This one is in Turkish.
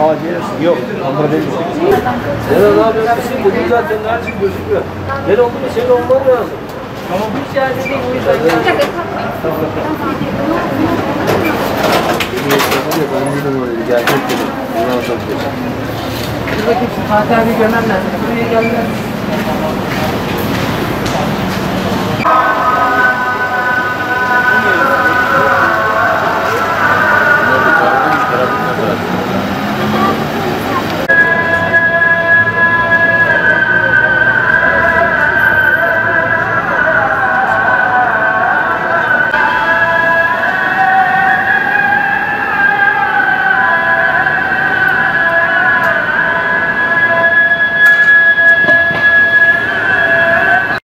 Aa gelirsin. Yok. Ama değil. Neden ne yapıyorsun? Bugün zaten her şey gözüküyor. Neden olduğunu senin olman lazım. Tamam. Hiç yerde değil. Tamam. Ben bir numaraydı. Gerçek dedim. Bunu anlatabilirim. Dur bakayım şu Fatih abi görmem lazım. Buraya gelmez.